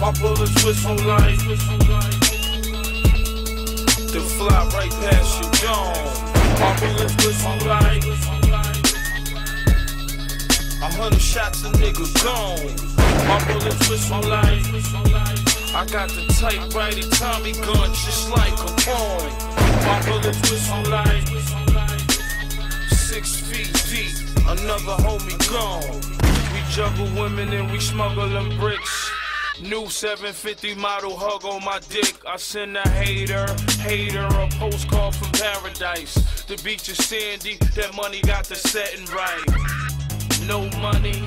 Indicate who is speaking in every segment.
Speaker 1: My bullets whistle like to fly right past you, gone. My bullets whistle like a hundred shots, a nigga gone. My bullets whistle like I got the type righty Tommy gun just like a poem. My bullets whistle like six feet deep, another homie gone. We juggle women and we smuggle them bricks. New 750 model hug on my dick. I send a hater, hater, a postcard from paradise. The beach is sandy, that money got the setting right no money.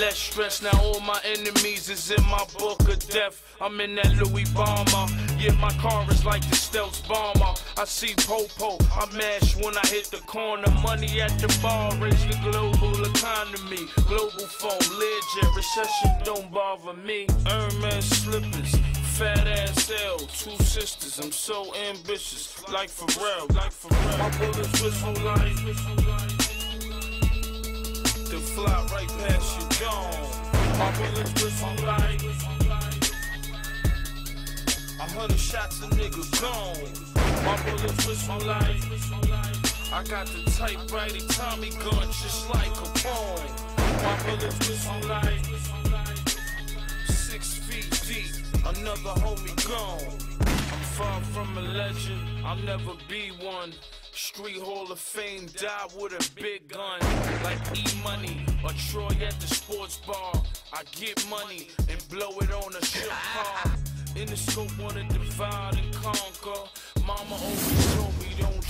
Speaker 1: Less stress, now all my enemies is in my book of death. I'm in that Louis bomber. Yeah, my car is like the stealth bomber. I see Popo, I mash when I hit the corner. Money at the bar, raise the global economy. Global phone, legit, recession don't bother me. Hermes slippers. Fat ass L, two sisters, I'm so ambitious, like Pharrell, like Pharrell. My bullets whistle like to fly right past you, gone. My bullets whistle like a hundred shots, a nigga gone. My bullets whistle like I got the type righty Tommy gun just like. Six feet deep, another homie gone. I'm far from a legend, I'll never be one. Street Hall of Fame, die with a big gun. Like E Money or Troy at the sports bar. I get money and blow it on a ship car. In the scope, wanna divide and conquer. Mama always told me don't